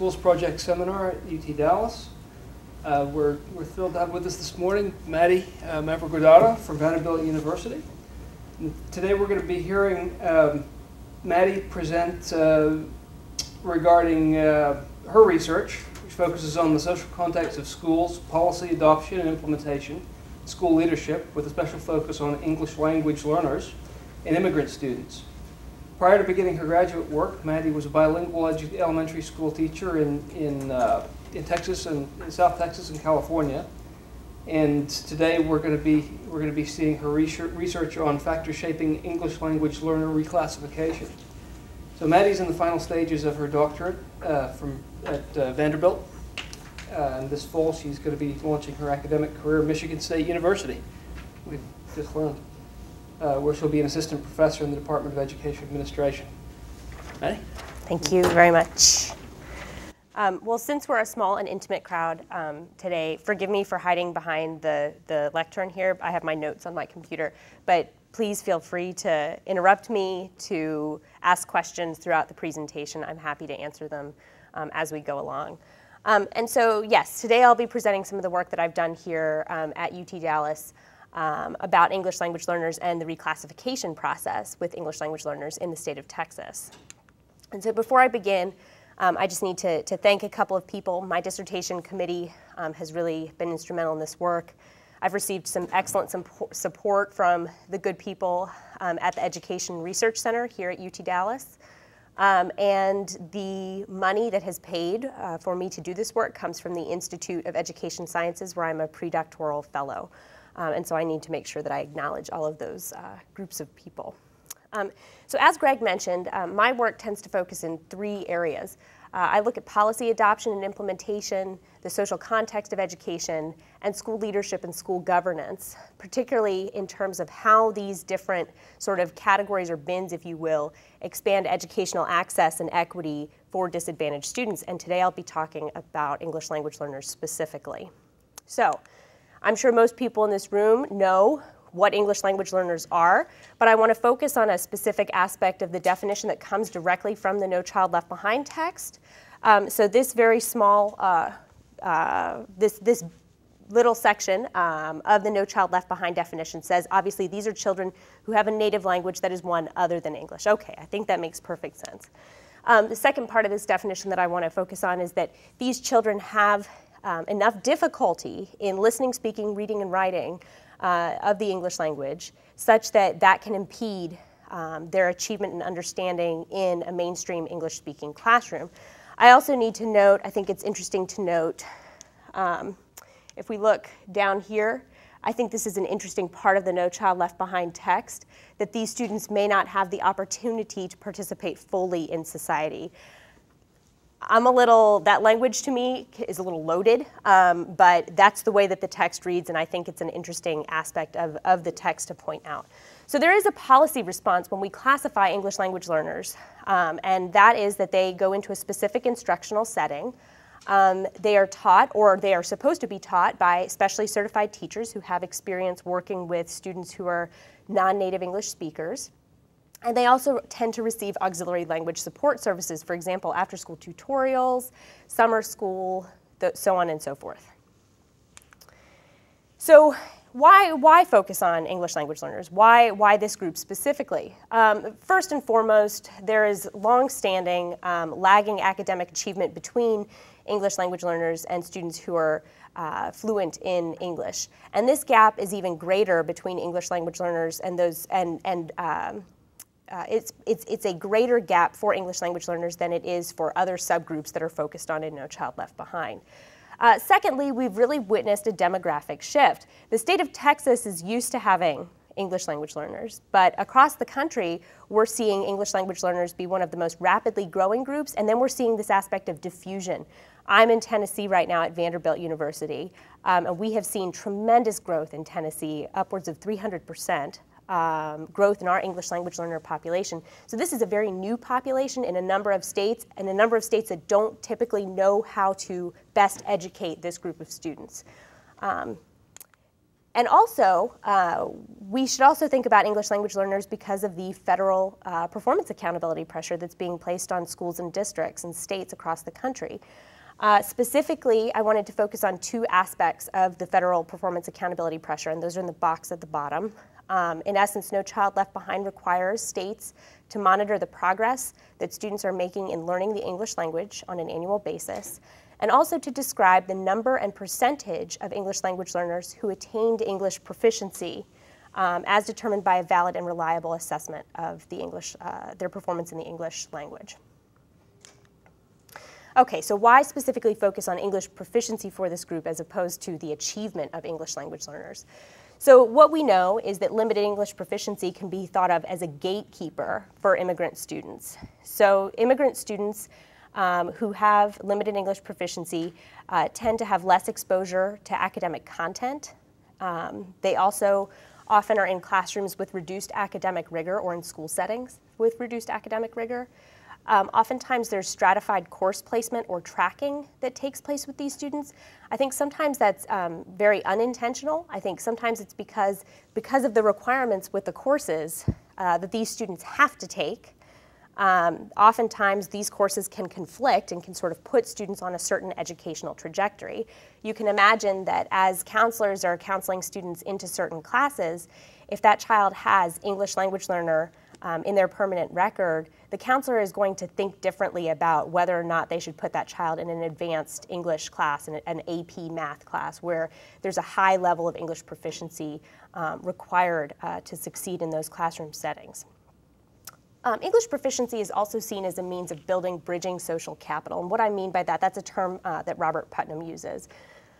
Schools Project Seminar at UT Dallas. Uh, we're, we're thrilled to have with us this morning Maddie uh, Mavrogordato from Vanderbilt University. And today we're going to be hearing um, Maddie present uh, regarding uh, her research, which focuses on the social context of schools, policy adoption and implementation, school leadership, with a special focus on English language learners and immigrant students. Prior to beginning her graduate work, Maddie was a bilingual elementary school teacher in, in, uh, in Texas and in South Texas and California. And today we're going to be we're going to be seeing her research, research on factor shaping English language learner reclassification. So Maddie's in the final stages of her doctorate uh, from at uh, Vanderbilt. Uh, and this fall she's going to be launching her academic career at Michigan State University. We've just learned uh, where she'll be an assistant professor in the Department of Education Administration. Maddie? Thank you very much. Um, well, since we're a small and intimate crowd um, today, forgive me for hiding behind the, the lectern here. I have my notes on my computer, but please feel free to interrupt me, to ask questions throughout the presentation. I'm happy to answer them um, as we go along. Um, and so, yes, today I'll be presenting some of the work that I've done here um, at UT Dallas um, about English language learners and the reclassification process with English language learners in the state of Texas. And so before I begin, um, I just need to, to, thank a couple of people. My dissertation committee um, has really been instrumental in this work. I've received some excellent support from the good people um, at the Education Research Center here at UT Dallas. Um, and the money that has paid uh, for me to do this work comes from the Institute of Education Sciences, where I'm a predoctoral fellow. Um, and so I need to make sure that I acknowledge all of those uh, groups of people. Um, so as Greg mentioned, um, my work tends to focus in three areas. Uh, I look at policy adoption and implementation, the social context of education, and school leadership and school governance, particularly in terms of how these different sort of categories or bins, if you will, expand educational access and equity for disadvantaged students. And today I'll be talking about English language learners specifically. So I'm sure most people in this room know what English language learners are, but I want to focus on a specific aspect of the definition that comes directly from the No Child Left Behind text. Um, so this very small, uh, uh, this, this little section um, of the No Child Left Behind definition says, obviously, these are children who have a native language that is one other than English. Okay, I think that makes perfect sense. Um, the second part of this definition that I want to focus on is that these children have um, enough difficulty in listening, speaking, reading, and writing uh, of the English language such that that can impede um, their achievement and understanding in a mainstream English speaking classroom. I also need to note, I think it's interesting to note, um, if we look down here, I think this is an interesting part of the No Child Left Behind text, that these students may not have the opportunity to participate fully in society. I'm a little, that language to me is a little loaded, um, but that's the way that the text reads, and I think it's an interesting aspect of, of the text to point out. So there is a policy response when we classify English language learners, um, and that is that they go into a specific instructional setting. Um, they are taught, or they are supposed to be taught, by specially certified teachers who have experience working with students who are non-native English speakers. And they also tend to receive auxiliary language support services, for example, after school tutorials, summer school, so on and so forth. So why, why focus on English language learners? Why, why this group specifically? Um, first and foremost, there is long-standing um, lagging academic achievement between English language learners and students who are uh, fluent in English. And this gap is even greater between English language learners and those and, and um, uh, it's, it's, it's a greater gap for English language learners than it is for other subgroups that are focused on in No Child Left Behind. Uh, secondly, we've really witnessed a demographic shift. The state of Texas is used to having English language learners, but across the country, we're seeing English language learners be one of the most rapidly growing groups, and then we're seeing this aspect of diffusion. I'm in Tennessee right now at Vanderbilt University, um, and we have seen tremendous growth in Tennessee, upwards of 300 percent um, growth in our English language learner population. So this is a very new population in a number of states, and a number of states that don't typically know how to best educate this group of students. Um, And also, uh, we should also think about English language learners because of the federal uh, performance accountability pressure that's being placed on schools and districts and states across the country. Uh, specifically, I wanted to focus on two aspects of the federal performance accountability pressure, and those are in the box at the bottom. Um, in essence, No Child Left Behind requires states to monitor the progress that students are making in learning the English language on an annual basis, and also to describe the number and percentage of English language learners who attained English proficiency um, as determined by a valid and reliable assessment of the English, uh, their performance in the English language. Okay, so why specifically focus on English proficiency for this group as opposed to the achievement of English language learners? So what we know is that limited English proficiency can be thought of as a gatekeeper for immigrant students. So immigrant students um, who have limited English proficiency uh, tend to have less exposure to academic content. Um, they also often are in classrooms with reduced academic rigor or in school settings with reduced academic rigor. Um, oftentimes there's stratified course placement or tracking that takes place with these students. I think sometimes that's um, very unintentional. I think sometimes it's because, because of the requirements with the courses uh, that these students have to take. Um, oftentimes these courses can conflict and can sort of put students on a certain educational trajectory. You can imagine that as counselors are counseling students into certain classes, if that child has English language learner um, in their permanent record, the counselor is going to think differently about whether or not they should put that child in an advanced English class, an, an AP math class, where there's a high level of English proficiency um, required uh, to succeed in those classroom settings. Um, English proficiency is also seen as a means of building bridging social capital. And what I mean by that, that's a term uh, that Robert Putnam uses.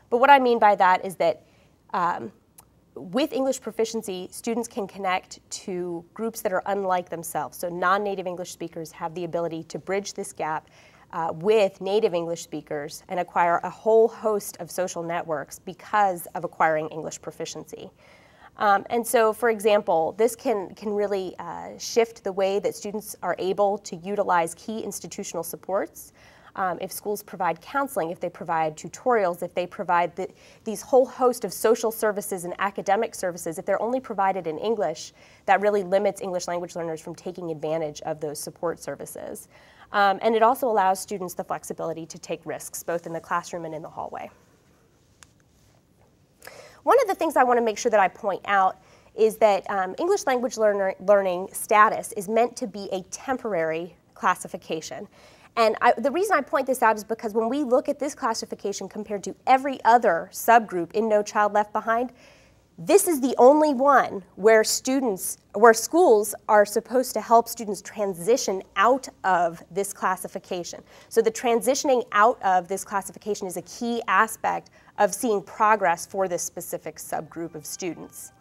But what I mean by that is that um, with English proficiency, students can connect to groups that are unlike themselves. So non-native English speakers have the ability to bridge this gap uh, with native English speakers and acquire a whole host of social networks because of acquiring English proficiency. Um, and so, for example, this can, can really uh, shift the way that students are able to utilize key institutional supports um, if schools provide counseling, if they provide tutorials, if they provide the, these whole host of social services and academic services, if they're only provided in English, that really limits English language learners from taking advantage of those support services. Um, and it also allows students the flexibility to take risks, both in the classroom and in the hallway. One of the things I want to make sure that I point out is that um, English language learner, learning status is meant to be a temporary classification. And I, the reason I point this out is because when we look at this classification compared to every other subgroup in No Child Left Behind, this is the only one where students, where schools are supposed to help students transition out of this classification. So the transitioning out of this classification is a key aspect of seeing progress for this specific subgroup of students.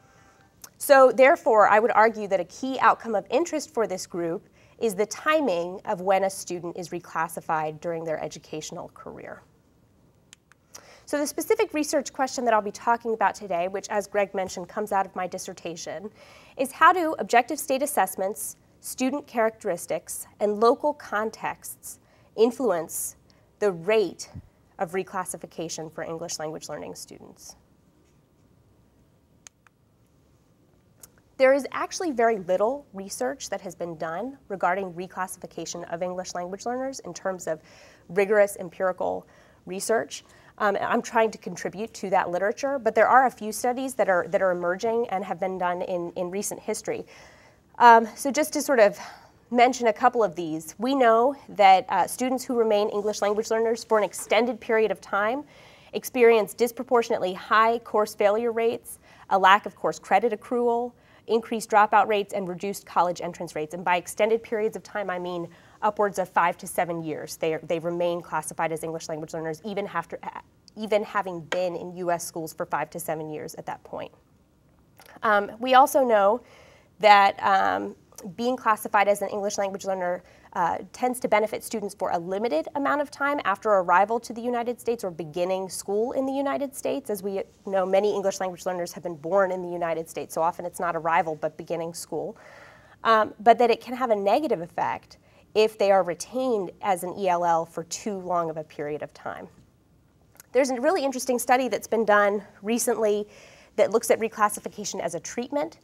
So therefore, I would argue that a key outcome of interest for this group is the timing of when a student is reclassified during their educational career. So the specific research question that I'll be talking about today, which as Greg mentioned comes out of my dissertation, is how do objective state assessments, student characteristics, and local contexts influence the rate of reclassification for English language learning students? There is actually very little research that has been done regarding reclassification of English language learners in terms of rigorous empirical research. Um, I'm trying to contribute to that literature, but there are a few studies that are, that are emerging and have been done in, in recent history. Um, so just to sort of mention a couple of these, we know that uh, students who remain English language learners for an extended period of time experience disproportionately high course failure rates, a lack of course credit accrual, increased dropout rates and reduced college entrance rates. And by extended periods of time, I mean upwards of five to seven years. They, they remain classified as English language learners even, after, even having been in US schools for five to seven years at that point. Um, we also know that um, being classified as an English language learner uh, tends to benefit students for a limited amount of time after arrival to the United States or beginning school in the United States. As we know, many English language learners have been born in the United States, so often it's not arrival but beginning school. Um, but that it can have a negative effect if they are retained as an ELL for too long of a period of time. There's a really interesting study that's been done recently that looks at reclassification as a treatment.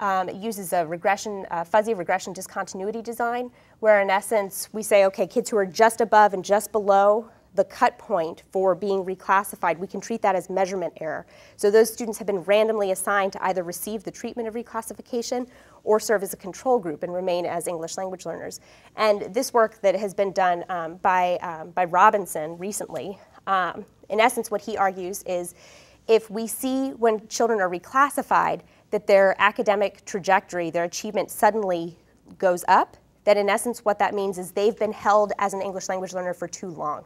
Um, it uses a regression, fuzzy regression discontinuity design, where in essence we say, okay, kids who are just above and just below the cut point for being reclassified, we can treat that as measurement error. So those students have been randomly assigned to either receive the treatment of reclassification or serve as a control group and remain as English language learners. And this work that has been done um, by, um, by Robinson recently, um, in essence, what he argues is if we see when children are reclassified that their academic trajectory, their achievement suddenly goes up, that in essence what that means is they've been held as an English language learner for too long.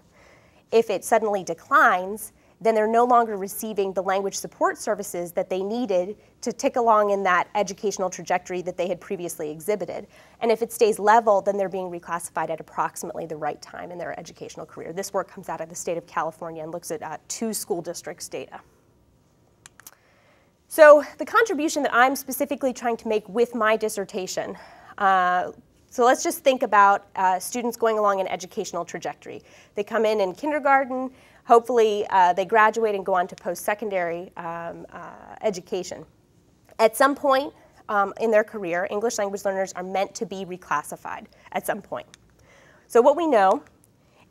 If it suddenly declines, then they're no longer receiving the language support services that they needed to tick along in that educational trajectory that they had previously exhibited. And if it stays level, then they're being reclassified at approximately the right time in their educational career. This work comes out of the state of California and looks at uh, two school districts' data. So the contribution that I'm specifically trying to make with my dissertation uh, so let's just think about uh, students going along an educational trajectory. They come in in kindergarten, hopefully uh, they graduate and go on to post-secondary um, uh, education. At some point um, in their career, English language learners are meant to be reclassified at some point. So what we know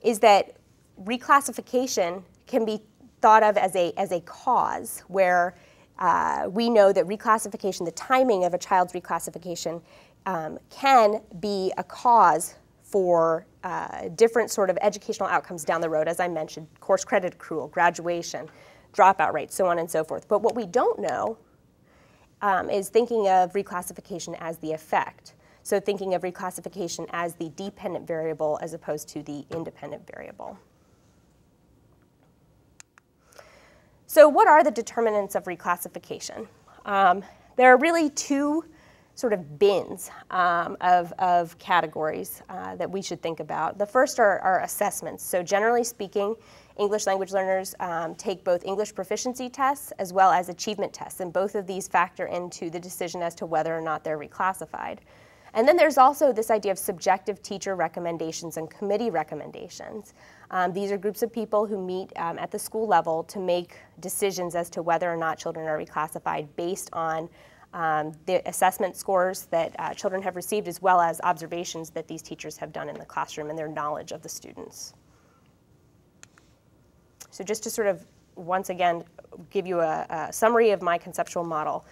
is that reclassification can be thought of as a, as a cause where uh, we know that reclassification, the timing of a child's reclassification, um, can be a cause for uh, different sort of educational outcomes down the road, as I mentioned, course credit accrual, graduation, dropout rates, so on and so forth. But what we don't know um, is thinking of reclassification as the effect. So thinking of reclassification as the dependent variable as opposed to the independent variable. So what are the determinants of reclassification? Um, there are really two sort of bins um, of, of categories uh, that we should think about. The first are, are assessments. So generally speaking, English language learners um, take both English proficiency tests as well as achievement tests, and both of these factor into the decision as to whether or not they're reclassified. And then there's also this idea of subjective teacher recommendations and committee recommendations. Um, these are groups of people who meet um, at the school level to make decisions as to whether or not children are reclassified based on um, the assessment scores that uh, children have received, as well as observations that these teachers have done in the classroom and their knowledge of the students. So just to sort of, once again, give you a, a summary of my conceptual model.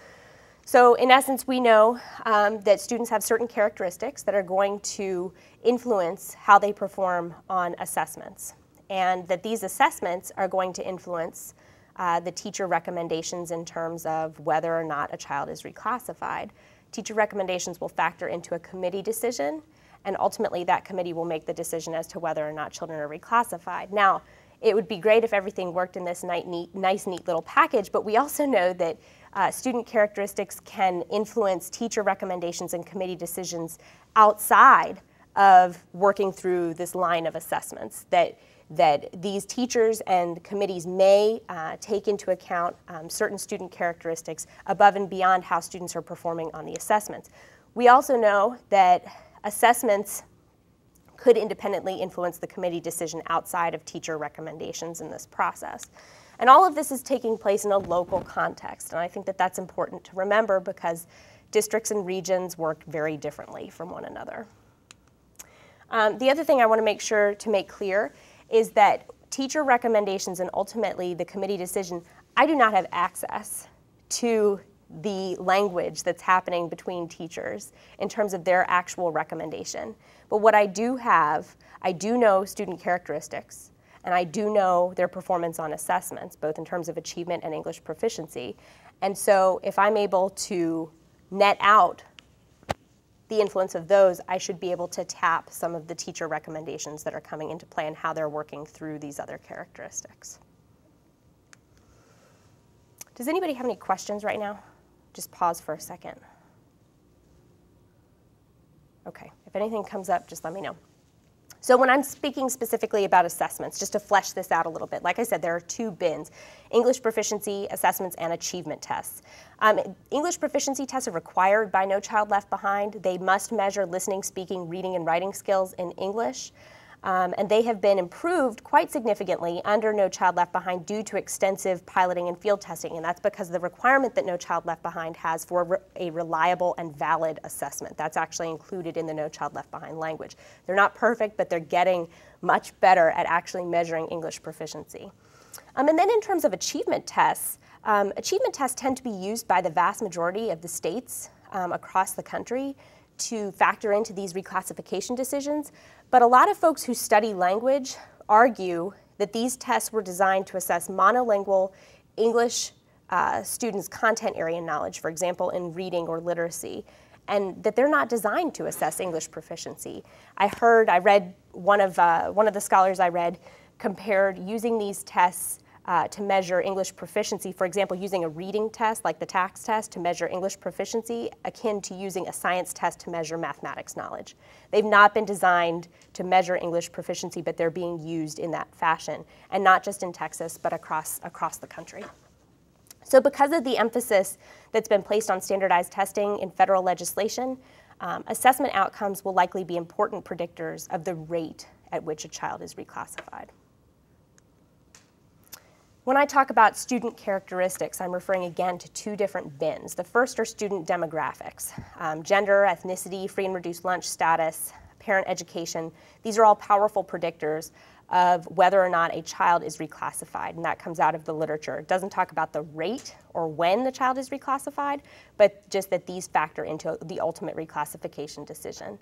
So in essence, we know um, that students have certain characteristics that are going to influence how they perform on assessments, and that these assessments are going to influence uh, the teacher recommendations in terms of whether or not a child is reclassified. Teacher recommendations will factor into a committee decision, and ultimately that committee will make the decision as to whether or not children are reclassified. Now, it would be great if everything worked in this nice, neat, nice, neat little package, but we also know that uh, student characteristics can influence teacher recommendations and committee decisions outside of working through this line of assessments that that these teachers and committees may uh, take into account um, certain student characteristics above and beyond how students are performing on the assessments. We also know that assessments could independently influence the committee decision outside of teacher recommendations in this process. And all of this is taking place in a local context, and I think that that's important to remember because districts and regions work very differently from one another. Um, the other thing I want to make sure to make clear is that teacher recommendations and ultimately the committee decision, I do not have access to the language that's happening between teachers in terms of their actual recommendation. But what I do have, I do know student characteristics, and I do know their performance on assessments, both in terms of achievement and English proficiency. And so if I'm able to net out the influence of those, I should be able to tap some of the teacher recommendations that are coming into play and how they're working through these other characteristics. Does anybody have any questions right now? Just pause for a second. Okay, if anything comes up, just let me know. So when I'm speaking specifically about assessments, just to flesh this out a little bit, like I said, there are two bins, English proficiency assessments and achievement tests. Um, English proficiency tests are required by No Child Left Behind. They must measure listening, speaking, reading, and writing skills in English. Um, and they have been improved quite significantly under No Child Left Behind due to extensive piloting and field testing. And that's because of the requirement that No Child Left Behind has for re- a reliable and valid assessment. That's actually included in the No Child Left Behind language. They're not perfect, but they're getting much better at actually measuring English proficiency. Um, and then in terms of achievement tests, um, achievement tests tend to be used by the vast majority of the states um, across the country to factor into these reclassification decisions. But a lot of folks who study language argue that these tests were designed to assess monolingual English uh, students' content area knowledge, for example, in reading or literacy, and that they're not designed to assess English proficiency. I heard, I read one of, uh, one of the scholars I read compared using these tests uh, to measure English proficiency, for example, using a reading test like the TAKS test to measure English proficiency, akin to using a science test to measure mathematics knowledge. They've not been designed to measure English proficiency, but they're being used in that fashion, and not just in Texas, but across, across the country. So, because of the emphasis that's been placed on standardized testing in federal legislation, um, assessment outcomes will likely be important predictors of the rate at which a child is reclassified. When I talk about student characteristics, I'm referring again to two different bins. The first are student demographics um, gender, ethnicity, free and reduced lunch status, parent education. These are all powerful predictors of whether or not a child is reclassified, and that comes out of the literature. It doesn't talk about the rate or when the child is reclassified, but just that these factor into the ultimate reclassification decision.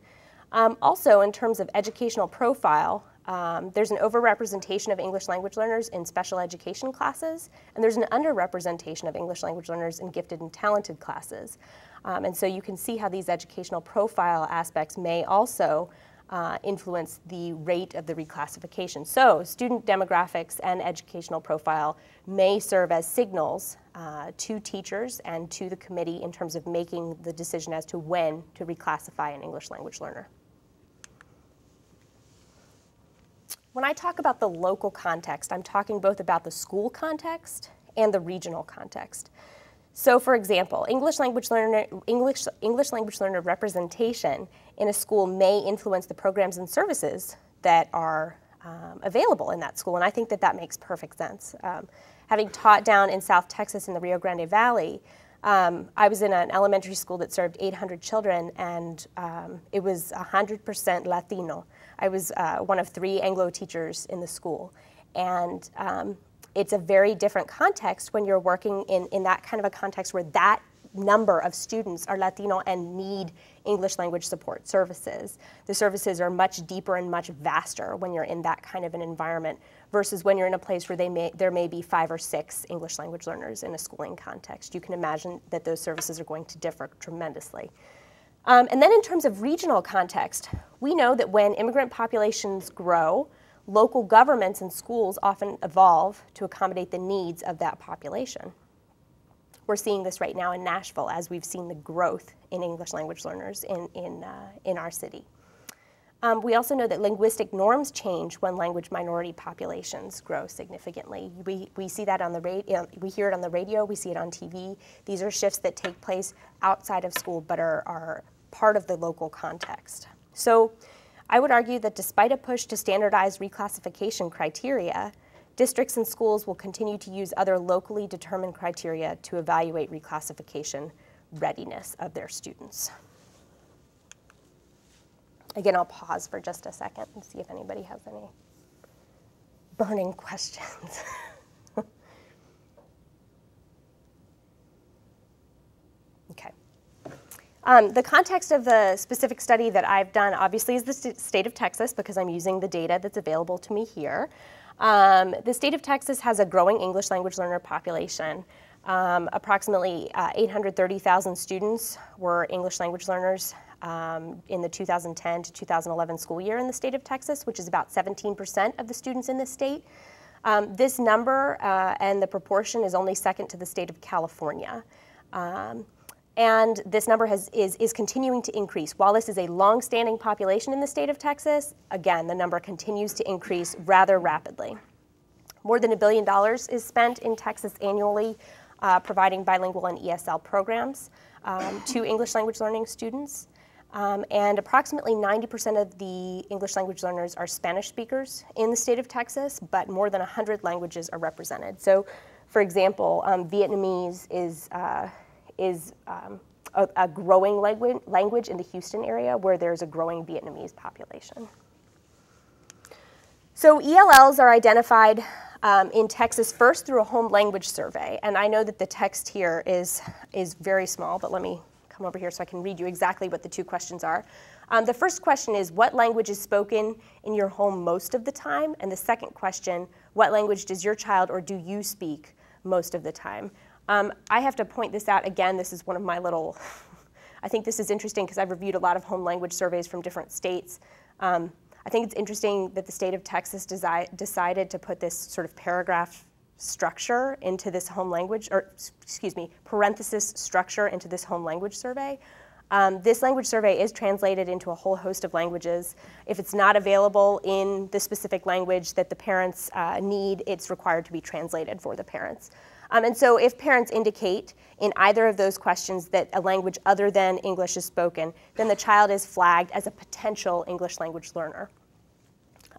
Um, also, in terms of educational profile, um, there's an overrepresentation of English language learners in special education classes, and there's an underrepresentation of English language learners in gifted and talented classes. Um, and so you can see how these educational profile aspects may also uh, influence the rate of the reclassification. So, student demographics and educational profile may serve as signals uh, to teachers and to the committee in terms of making the decision as to when to reclassify an English language learner. When I talk about the local context, I'm talking both about the school context and the regional context. So, for example, English language learner, English, English language learner representation in a school may influence the programs and services that are um, available in that school, and I think that that makes perfect sense. Um, having taught down in South Texas in the Rio Grande Valley, um, I was in an elementary school that served 800 children, and um, it was 100% Latino. I was uh, one of three Anglo teachers in the school. And um, it's a very different context when you're working in, in that kind of a context where that number of students are Latino and need English language support services. The services are much deeper and much vaster when you're in that kind of an environment versus when you're in a place where they may, there may be five or six English language learners in a schooling context. You can imagine that those services are going to differ tremendously. Um, and then in terms of regional context, we know that when immigrant populations grow, local governments and schools often evolve to accommodate the needs of that population. We're seeing this right now in Nashville as we've seen the growth in English language learners in, in, uh, in our city. Um, we also know that linguistic norms change when language minority populations grow significantly. We, we see that on the radio, we hear it on the radio, we see it on TV. These are shifts that take place outside of school but are, are part of the local context. So I would argue that despite a push to standardize reclassification criteria, districts and schools will continue to use other locally determined criteria to evaluate reclassification readiness of their students. Again, I'll pause for just a second and see if anybody has any burning questions. okay. Um, the context of the specific study that I've done obviously is the st state of Texas because I'm using the data that's available to me here. Um, the state of Texas has a growing English language learner population. Um, approximately uh, 830,000 students were English language learners um, in the 2010 to 2011 school year in the state of Texas, which is about 17% of the students in the state. Um, this number uh, and the proportion is only second to the state of California. Um, and this number has, is, is continuing to increase. While this is a long-standing population in the state of Texas, again, the number continues to increase rather rapidly. More than a billion dollars is spent in Texas annually uh, providing bilingual and ESL programs um, to English language learning students. Um, and approximately 90% of the English language learners are Spanish speakers in the state of Texas, but more than 100 languages are represented. So, for example, um, Vietnamese is, uh, is um, a, a, growing language, language in the Houston area where there's a growing Vietnamese population. So ELLs are identified um, in Texas first through a home language survey. And I know that the text here is, is very small, but let me come over here so I can read you exactly what the two questions are. Um, the first question is, what language is spoken in your home most of the time? And the second question, what language does your child or do you speak most of the time? Um, I have to point this out again. This is one of my little, I think this is interesting because I've reviewed a lot of home language surveys from different states. Um, I think it's interesting that the state of Texas decided to put this sort of paragraph structure into this home language, or excuse me, parenthesis structure into this home language survey. Um, this language survey is translated into a whole host of languages. If it's not available in the specific language that the parents uh, need, it's required to be translated for the parents. Um, and so if parents indicate in either of those questions that a language other than English is spoken, then the child is flagged as a potential English language learner.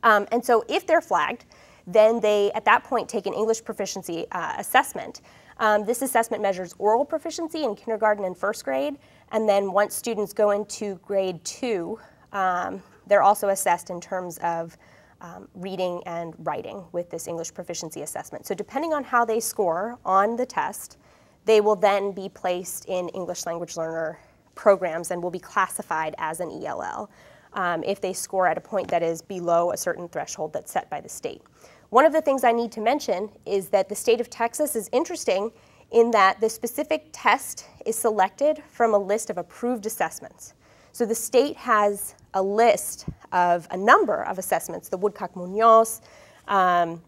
Um, and so if they're flagged, then they, at that point, take an English proficiency uh, assessment. Um, this assessment measures oral proficiency in kindergarten and first grade, and then once students go into grade two, um, they're also assessed in terms of um, reading and writing with this English proficiency assessment. So depending on how they score on the test, they will then be placed in English language learner programs and will be classified as an ELL um, if they score at a point that is below a certain threshold that's set by the state. One of the things I need to mention is that the state of Texas is interesting in that the specific test is selected from a list of approved assessments. So the state has a list of a number of assessments, the Woodcock Munoz, um,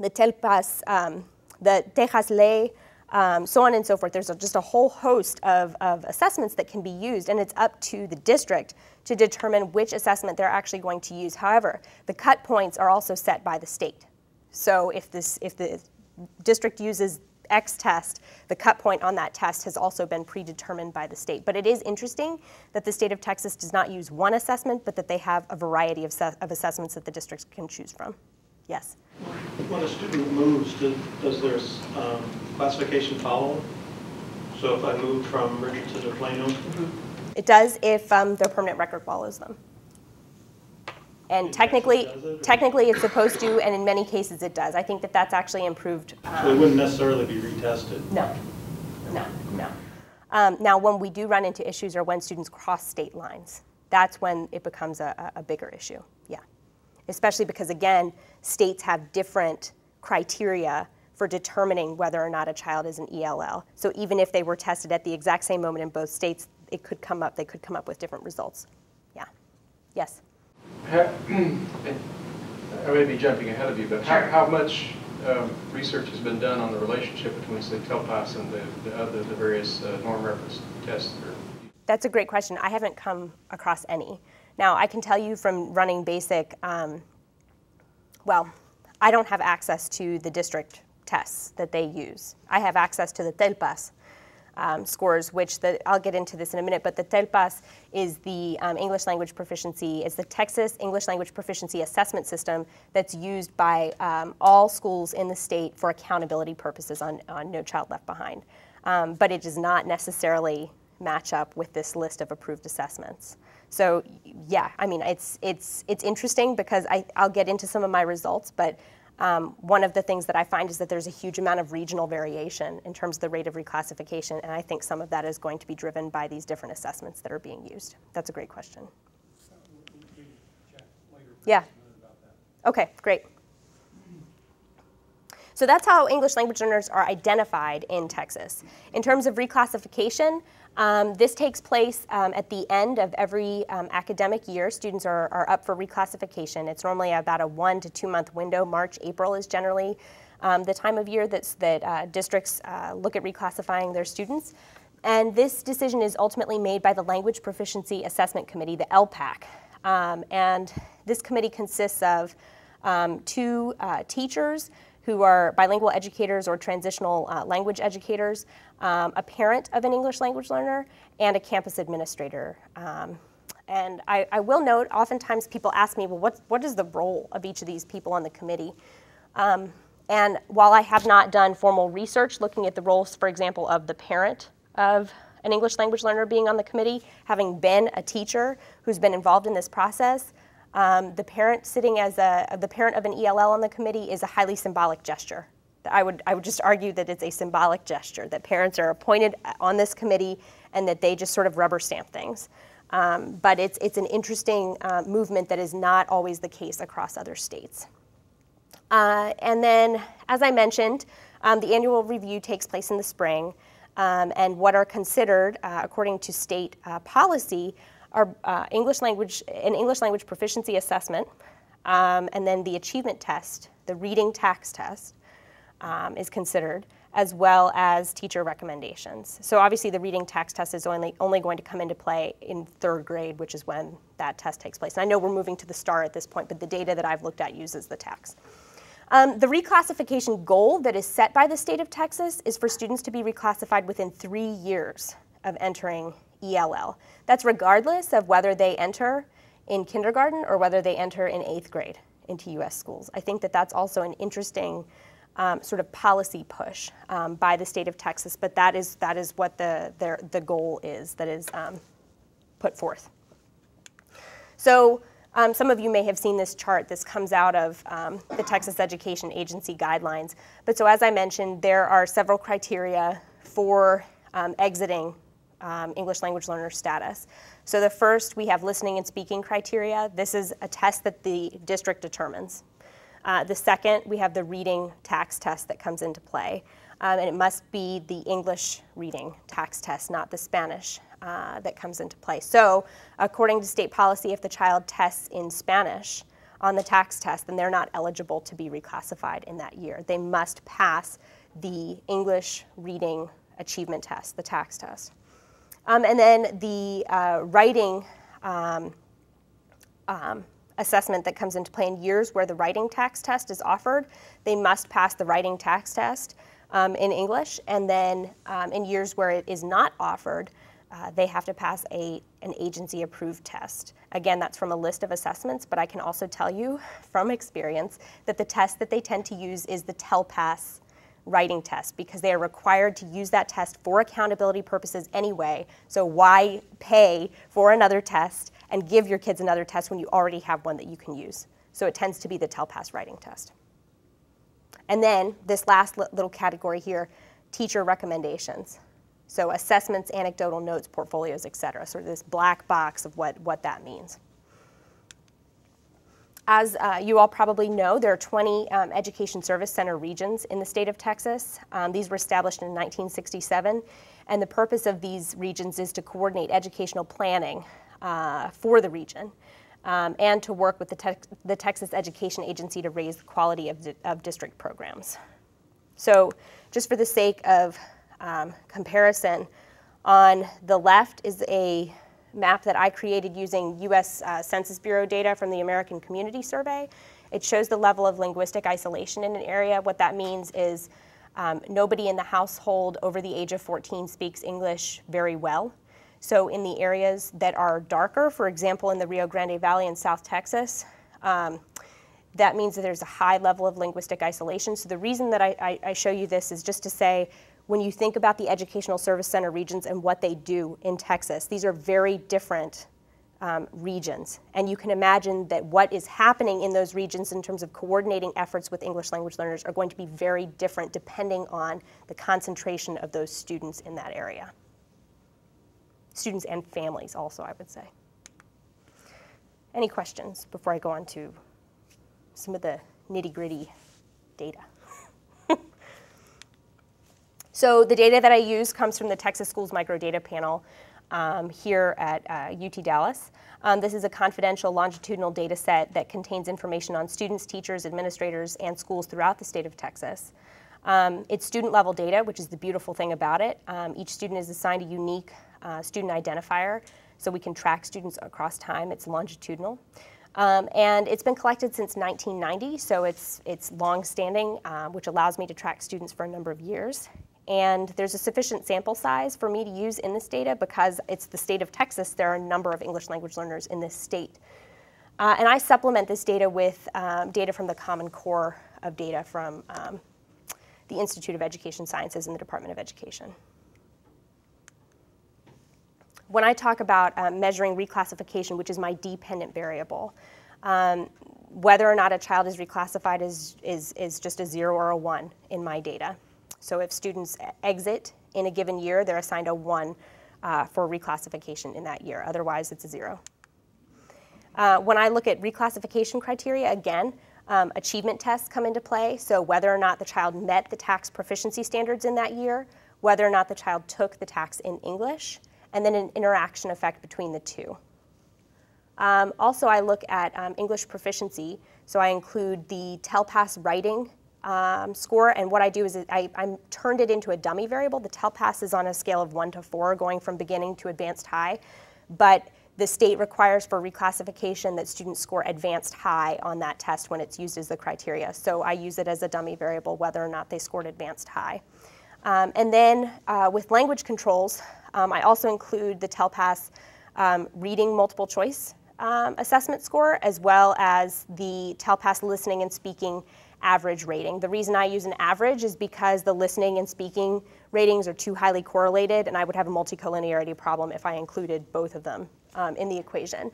the TELPAS, um, the Tejas LEE, um, so on and so forth. There's a, just a whole host of, of assessments that can be used, and it's up to the district to determine which assessment they're actually going to use. However, the cut points are also set by the state. So if, this, if the district uses X test, the cut point on that test has also been predetermined by the state. But it is interesting that the state of Texas does not use one assessment, but that they have a variety of, of assessments that the districts can choose from. Yes? When a student moves, does their um, classification follow? So if I move from Richardson to Plano? Mm-hmm. It does if um, their permanent record follows them. And technically, it, technically it's supposed to, and in many cases it does. I think that that's actually improved. Um, so it wouldn't necessarily be retested? No, no, no. Um, now, when we do run into issues or when students cross state lines, that's when it becomes a, a bigger issue, yeah. Especially because, again, states have different criteria for determining whether or not a child is an ELL. So even if they were tested at the exact same moment in both states, it could come up, they could come up with different results. Yeah. Yes? I may be jumping ahead of you, but how, how much um, research has been done on the relationship between, say, TELPAS and the, the other, the various uh, norm reference tests? That's a great question. I haven't come across any. Now, I can tell you from running basic, um, well, I don't have access to the district tests that they use. I have access to the TELPAS, um, scores, which the, I'll get into this in a minute, but the TELPAS is the um, English language proficiency, it's the Texas English language proficiency assessment system that's used by um, all schools in the state for accountability purposes on, on No Child Left Behind. Um, but it does not necessarily match up with this list of approved assessments. So yeah, I mean, it's, it's, it's interesting because I, I'll get into some of my results, but um, one of the things that I find is that there's a huge amount of regional variation in terms of the rate of reclassification, and I think some of that is going to be driven by these different assessments that are being used. That's a great question. Yeah. Okay, great. So that's how English language learners are identified in Texas. In terms of reclassification, um, this takes place um, at the end of every um, academic year. Students are, are, up for reclassification. It's normally about a one to two month window. March, April is generally um, the time of year that's, that uh, districts uh, look at reclassifying their students. And this decision is ultimately made by the Language Proficiency Assessment Committee, the LPAC. Um, and this committee consists of um, two uh, teachers who are bilingual educators or transitional uh, language educators, um, a parent of an English language learner, and a campus administrator. Um, And I, I will note, oftentimes people ask me, well, what, what is the role of each of these people on the committee? Um, and while I have not done formal research looking at the roles, for example, of the parent of an English language learner being on the committee, having been a teacher who's been involved in this process, um, the parent sitting as a, the parent of an ELL on the committee is a highly symbolic gesture. I would, I would just argue that it's a symbolic gesture, that parents are appointed on this committee and that they just sort of rubber stamp things. Um, but it's, it's an interesting uh, movement that is not always the case across other states. Uh, and then, as I mentioned, um, the annual review takes place in the spring, um, and what are considered, uh, according to state uh, policy, are uh, English language, an English language proficiency assessment, um, and then the achievement test, the reading TAKS test, um, is considered, as well as teacher recommendations. So obviously the reading TAKS test is only, only going to come into play in third grade, which is when that test takes place. And I know we're moving to the STAAR at this point, but the data that I've looked at uses the TAKS. Um, the reclassification goal that is set by the state of Texas is for students to be reclassified within three years of entering ELL. That's regardless of whether they enter in kindergarten or whether they enter in eighth grade into US schools. I think that that's also an interesting um, sort of policy push um, by the state of Texas, but that is, that is what the, their, the goal is that is um, put forth. So um, some of you may have seen this chart. This comes out of um, the Texas Education Agency guidelines. But so as I mentioned, there are several criteria for um, exiting um, English language learner status. So the first, we have listening and speaking criteria. This is a test that the district determines. Uh, the second, we have the reading TAKS test that comes into play. Um, and it must be the English reading TAKS test, not the Spanish uh, that comes into play. So, according to state policy, if the child tests in Spanish on the TAKS test, then they're not eligible to be reclassified in that year. They must pass the English reading achievement test, the TAKS test. Um, and then the uh, writing um, um, assessment that comes into play in years where the writing TAKS test is offered, they must pass the writing TAKS test um, in English. And then in years where it is not offered, uh, they have to pass a, an agency approved test. Again, that's from a list of assessments, but I can also tell you from experience that the test that they tend to use is the TELPAS writing test because they are required to use that test for accountability purposes anyway. So why pay for another test and give your kids another test when you already have one that you can use? So it tends to be the TELPAS writing test. And then this last little category here, teacher recommendations. So assessments, anecdotal notes, portfolios, et cetera, sort of this black box of what, what that means. As uh, you all probably know, there are 20 um, Education Service Center regions in the state of Texas. Um, these were established in 1967, and the purpose of these regions is to coordinate educational planning uh, for the region um, and to work with the, te the, Texas Education Agency to raise the quality of, of district programs. So just for the sake of um, comparison. On the left is a map that I created using US uh, Census Bureau data from the American Community Survey. It shows the level of linguistic isolation in an area. What that means is um, nobody in the household over the age of 14 speaks English very well. So in the areas that are darker, for example, in the Rio Grande Valley in South Texas, um, that means that there's a high level of linguistic isolation. So the reason that I, I, I show you this is just to say when you think about the Educational Service Center regions and what they do in Texas, these are very different um, regions. And you can imagine that what is happening in those regions in terms of coordinating efforts with English language learners are going to be very different depending on the concentration of those students in that area. Students and families also, I would say. Any questions before I go on to some of the nitty gritty data? So the data that I use comes from the Texas Schools Microdata Panel um, here at uh, UT Dallas. Um, this is a confidential longitudinal data set that contains information on students, teachers, administrators, and schools throughout the state of Texas. Um, it's student level data, which is the beautiful thing about it. Um, each student is assigned a unique uh, student identifier, so we can track students across time. It's longitudinal. Um, and it's been collected since 1990, so it's, it's long standing, uh, which allows me to track students for a number of years. And there's a sufficient sample size for me to use in this data because it's the state of Texas. There are a number of English language learners in this state. Uh, and I supplement this data with um, data from the Common Core of data from um, the Institute of Education Sciences and the Department of Education. When I talk about uh, measuring reclassification, which is my dependent variable, um, whether or not a child is reclassified is, is, is just a zero or a one in my data. So if students exit in a given year, they're assigned a one uh, for reclassification in that year. Otherwise, it's a zero. Uh, when I look at reclassification criteria, again, um, achievement tests come into play. So whether or not the child met the TAKS proficiency standards in that year, whether or not the child took the TAKS in English, and then an interaction effect between the two. Um, also, I look at um, English proficiency. So I include the TELPAS writing um, score, and what I do is I, I turned it into a dummy variable. The TELPAS is on a scale of one to four, going from beginning to advanced high, but the state requires for reclassification that students score advanced high on that test when it's used as the criteria. So I use it as a dummy variable whether or not they scored advanced high. Um, and then uh, with language controls, um, I also include the TELPAS um, reading multiple choice um, assessment score as well as the TELPAS listening and speaking average rating. The reason I use an average is because the listening and speaking ratings are too highly correlated and I would have a multicollinearity problem if I included both of them um, in the equation.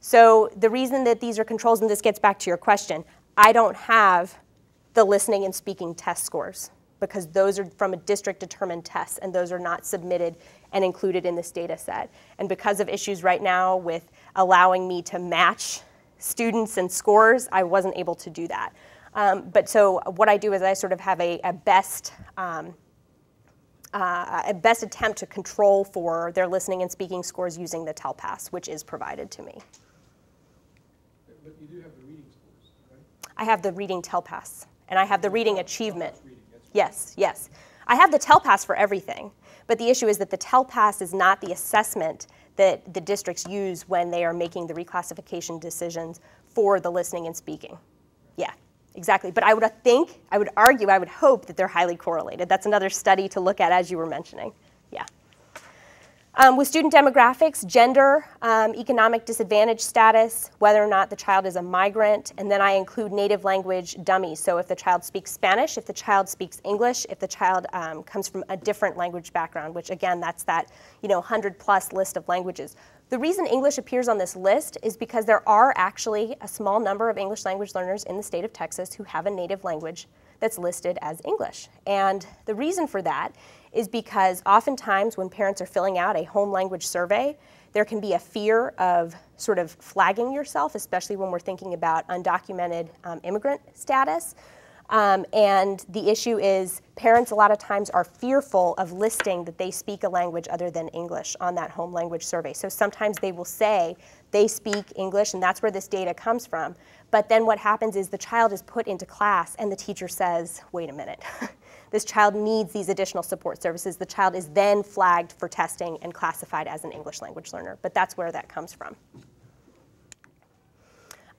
So the reason that these are controls, and this gets back to your question, I don't have the listening and speaking test scores because those are from a district determined test and those are not submitted and included in this data set. And because of issues right now with allowing me to match students and scores, I wasn't able to do that. Um, but so what I do is I sort of have a, a best um, uh, a best attempt to control for their listening and speaking scores using the TELPAS, which is provided to me. But you do have the reading scores, right? I have the reading TELPAS, and I have the reading achievement. Yes, yes. I have the TELPAS for everything, but the issue is that the TELPAS is not the assessment that the districts use when they are making the reclassification decisions for the listening and speaking. Yeah exactly. But I would think, I would argue, I would hope that they're highly correlated. That's another study to look at, as you were mentioning. Yeah. Um, with student demographics, gender, um, economic disadvantage status, whether or not the child is a migrant, and then I include native language dummies. So if the child speaks Spanish, if the child speaks English, if the child um, comes from a different language background, which again, that's that you know 100 plus list of languages. The reason English appears on this list is because there are actually a small number of English language learners in the state of Texas who have a native language that's listed as English. And the reason for that is because oftentimes when parents are filling out a home language survey, there can be a fear of sort of flagging yourself, especially when we're thinking about undocumented um, immigrant status. Um, and the issue is parents a lot of times are fearful of listing that they speak a language other than English on that home language survey. So sometimes they will say they speak English and that's where this data comes from. But then what happens is the child is put into class and the teacher says, wait a minute. this child needs these additional support services. The child is then flagged for testing and classified as an English language learner. But that's where that comes from.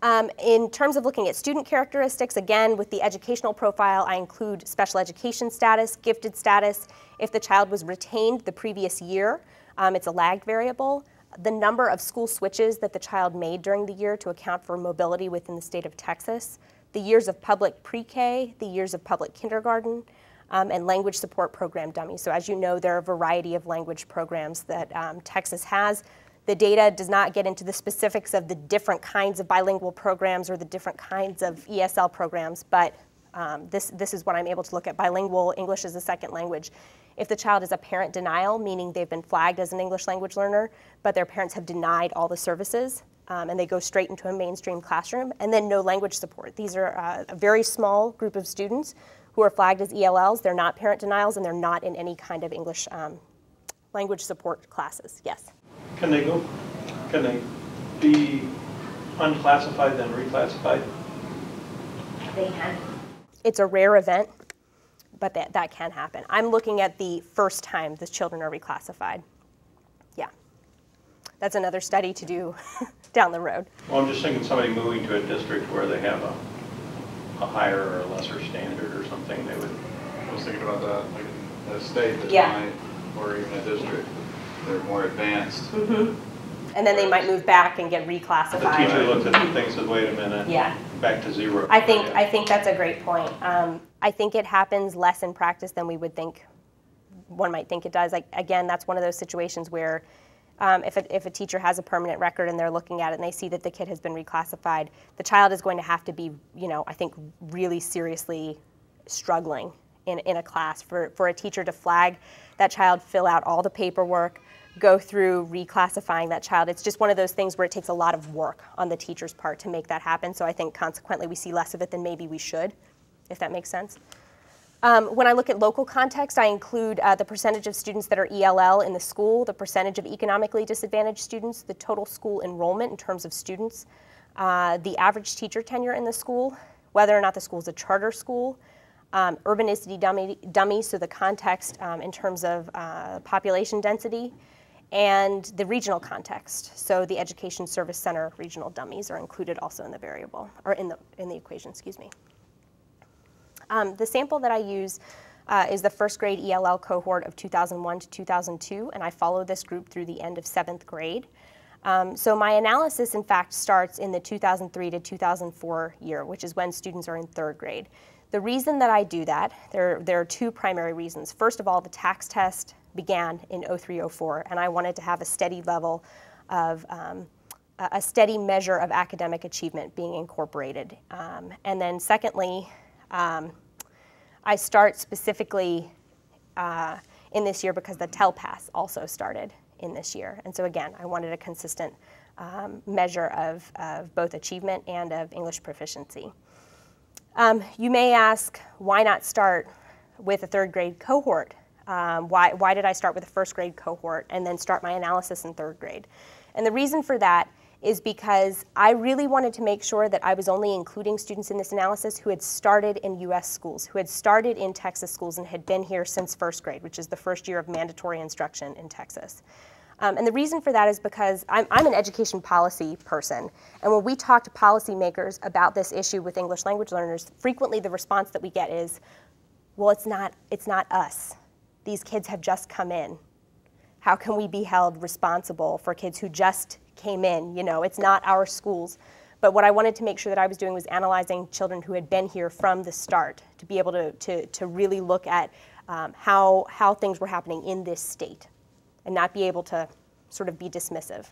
Um, in terms of looking at student characteristics, again, with the educational profile, I include special education status, gifted status. If the child was retained the previous year, um, it's a lagged variable. The number of school switches that the child made during the year to account for mobility within the state of Texas, the years of public pre-K, the years of public kindergarten, um, and language support program dummies. So as you know, there are a variety of language programs that um, Texas has. The data does not get into the specifics of the different kinds of bilingual programs or the different kinds of ESL programs, but um, this, this is what I'm able to look at. Bilingual English as a second language. If the child is a parent denial, meaning they've been flagged as an English language learner, but their parents have denied all the services, um, and they go straight into a mainstream classroom, and then no language support. These are uh, a very small group of students who are flagged as ELLs. They're not parent denials, and they're not in any kind of English um, language support classes. Yes? Can they go, can they be unclassified then reclassified? They can. It's a rare event, but that, that can happen. I'm looking at the first time the children are reclassified. Yeah. That's another study to do down the road. Well, I'm just thinking somebody moving to a district where they have a, a higher or a lesser standard or something, they would, I was thinking about that, like a state that Yeah. might, or even a district, they're more advanced. And then they might move back and get reclassified. The teacher looks at it and thinks, wait a minute. Yeah. Back to zero. I think, I think that's a great point. Um, I think it happens less in practice than we would think, one might think it does. Like, again, that's one of those situations where um, if, a, if a teacher has a permanent record and they're looking at it and they see that the kid has been reclassified, the child is going to have to be, you know, I think really seriously struggling in, in a class for, for a teacher to flag that child, fill out all the paperwork, go through reclassifying that child. It's just one of those things where it takes a lot of work on the teacher's part to make that happen. So I think consequently we see less of it than maybe we should, if that makes sense. Um, when I look at local context, I include uh, the percentage of students that are ELL in the school, the percentage of economically disadvantaged students, the total school enrollment in terms of students, uh, the average teacher tenure in the school, whether or not the school is a charter school, um, urbanicity dummy, dummy, so the context um, in terms of uh, population density, and the regional context. So the Education Service Center regional dummies are included also in the variable, or in the, in the equation, excuse me. Um, the sample that I use uh, is the first grade ELL cohort of 2001 to 2002, and I follow this group through the end of seventh grade. Um, so my analysis, in fact, starts in the 2003 to 2004 year, which is when students are in third grade. The reason that I do that, there, there are two primary reasons. First of all, the TAKS test began in 0304, and I wanted to have a steady level of um, a steady measure of academic achievement being incorporated. Um, and then secondly, um, I start specifically uh, in this year because the TELPAS also started in this year. And so again, I wanted a consistent um, measure of, of both achievement and of English proficiency. Um, you may ask, why not start with a third grade cohort? Um, why, why did I start with a first grade cohort and then start my analysis in third grade? And the reason for that is because I really wanted to make sure that I was only including students in this analysis who had started in US schools, who had started in Texas schools and had been here since first grade, which is the first year of mandatory instruction in Texas. Um, and the reason for that is because I'm, I'm, an education policy person. And when we talk to policymakers about this issue with English language learners, frequently the response that we get is, well, it's not, it's not us. These kids have just come in. How can we be held responsible for kids who just came in? You know, it's not our schools. But what I wanted to make sure that I was doing was analyzing children who had been here from the start to be able to, to, to really look at um, how, how things were happening in this state and not be able to sort of be dismissive.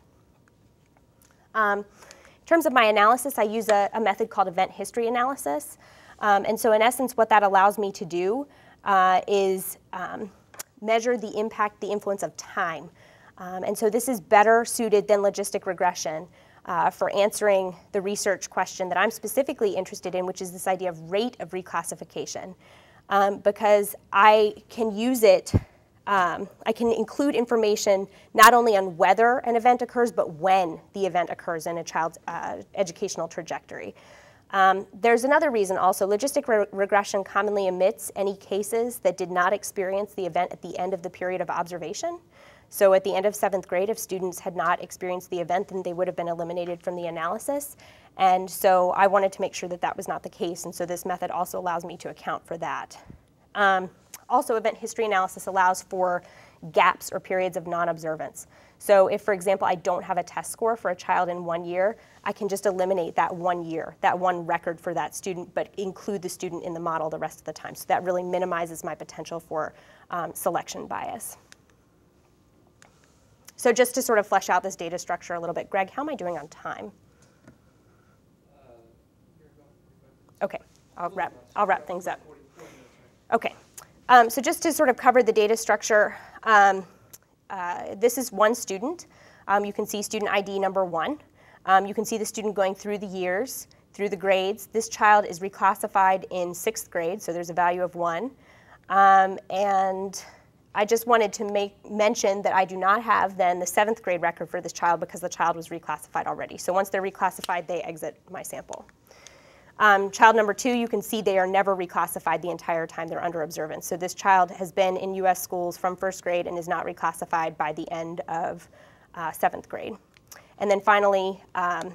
Um, in terms of my analysis, I use a, a method called event history analysis. Um, and so, in essence, what that allows me to do uh, is um, measure the impact, the influence of time. Um, and so, this is better suited than logistic regression. Uh, for answering the research question that I'm specifically interested in, which is this idea of rate of reclassification. Um, because I can use it um, I can include information not only on whether an event occurs, but when the event occurs in a child's uh, educational trajectory. Um, there's another reason also. Logistic re regression commonly omits any cases that did not experience the event at the end of the period of observation. So at the end of seventh grade, if students had not experienced the event, then they would have been eliminated from the analysis. And so I wanted to make sure that that was not the case. And so this method also allows me to account for that. Um, also, event history analysis allows for gaps or periods of non-observance. So if, for example, I don't have a test score for a child in one year, I can just eliminate that one year, that one record for that student, but include the student in the model the rest of the time. So that really minimizes my potential for um, selection bias. So just to sort of flesh out this data structure a little bit, Greg, how am I doing on time? Okay, I'll wrap, I'll wrap things up. Okay, um, so just to sort of cover the data structure, um, uh, this is one student. Um, you can see student ID number one. Um, you can see the student going through the years, through the grades. This child is reclassified in sixth grade, so there's a value of one. Um, and I just wanted to make mention that I do not have then the seventh grade record for this child because the child was reclassified already. So once they're reclassified, they exit my sample. Um, child number two, you can see they are never reclassified the entire time they're under observance. So this child has been in US schools from first grade and is not reclassified by the end of uh, seventh grade. And then finally, um,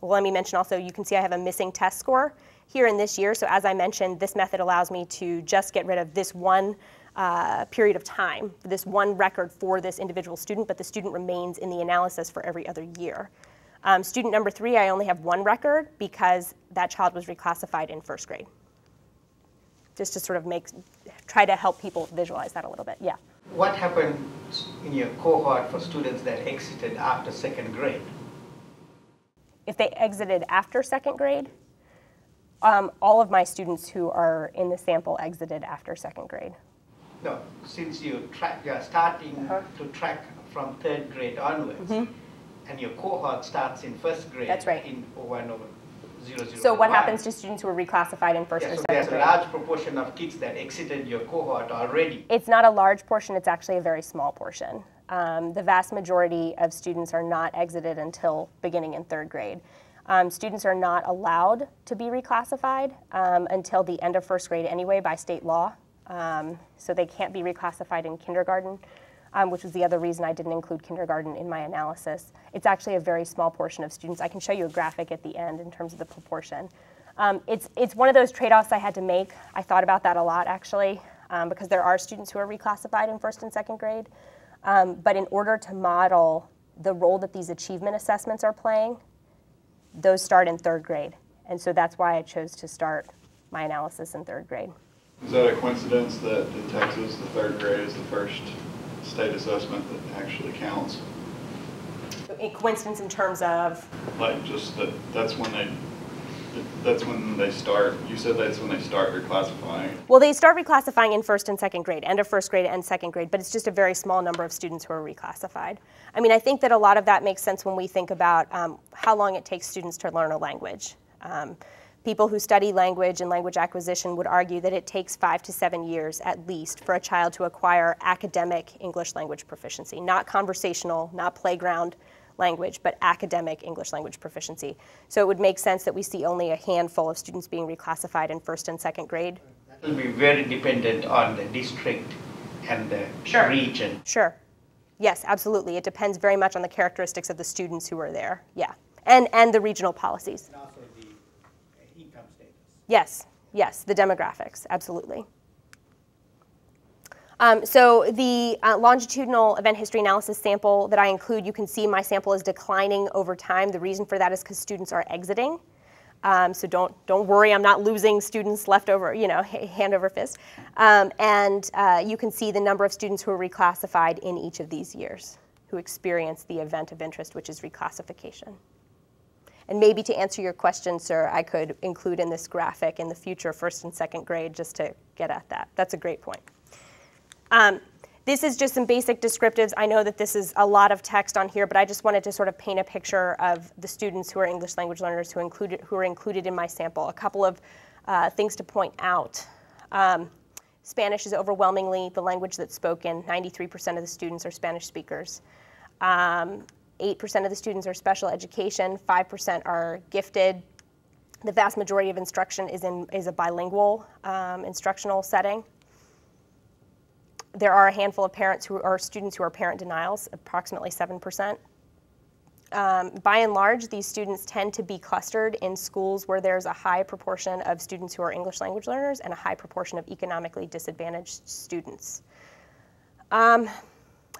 well, let me mention also, you can see I have a missing test score here in this year. So as I mentioned, this method allows me to just get rid of this one uh, period of time, this one record for this individual student, but the student remains in the analysis for every other year. Um, student number three, I only have one record because that child was reclassified in first grade. Just to sort of make, try to help people visualize that a little bit. Yeah. What happened in your cohort for students that exited after second grade? If they exited after second grade, um, all of my students who are in the sample exited after second grade. No, since you track, you are starting Uh-huh. to track from third grade onwards, and your cohort starts in first grade. That's right. In one over zero zero. So what happens to students who are reclassified in first Yeah, or so second there's a large proportion of kids that exited your cohort already. It's not a large portion, it's actually a very small portion. Um, the vast majority of students are not exited until beginning in third grade. Um, students are not allowed to be reclassified um, until the end of first grade anyway by state law. Um, so they can't be reclassified in kindergarten, um, which was the other reason I didn't include kindergarten in my analysis. It's actually a very small portion of students. I can show you a graphic at the end in terms of the proportion. Um, it's, it's one of those trade-offs I had to make. I thought about that a lot actually, um, because there are students who are reclassified in first and second grade. Um, but in order to model the role that these achievement assessments are playing, those start in third grade. And so that's why I chose to start my analysis in third grade. Is that a coincidence that in Texas, the third grade is the first state assessment that actually counts? A coincidence in terms of, Like, just that, that's when they, that's when they start, you said that's when they start reclassifying. well, they start reclassifying in first and second grade, end of first grade and second grade, but it's just a very small number of students who are reclassified. I mean, I think that a lot of that makes sense when we think about um, how long it takes students to learn a language. Um, people who study language and language acquisition would argue that it takes five to seven years at least for a child to acquire academic English language proficiency, not conversational, not playground language, but academic English language proficiency. So it would make sense that we see only a handful of students being reclassified in first and second grade. That will be very dependent on the district and the Sure. region. Sure. Yes, absolutely. It depends very much on the characteristics of the students who are there. Yeah. And, and the regional policies. And also the uh, income status. Yes, yes, the demographics, absolutely. Um, so the uh, longitudinal event history analysis sample that I include, you can see my sample is declining over time. The reason for that is because students are exiting. Um, so don't don't worry, I'm not losing students left over, you know, hand over fist. Um, and uh, you can see the number of students who are reclassified in each of these years, who experience the event of interest, which is reclassification. And maybe to answer your question, sir, I could include in this graphic in the future first and second grade just to get at that. That's a great point. Um, this is just some basic descriptives. I know that this is a lot of text on here, but I just wanted to sort of paint a picture of the students who are English language learners who, included, who are included in my sample. A couple of uh, things to point out. Um, Spanish is overwhelmingly the language that's spoken. 93% of the students are Spanish speakers. Um, 8% of the students are special education, 5% are gifted. The vast majority of instruction is in is a bilingual um, instructional setting. There are a handful of parents who are students who are parent denials, approximately 7%. Um, by and large, these students tend to be clustered in schools where there's a high proportion of students who are English language learners and a high proportion of economically disadvantaged students. Um,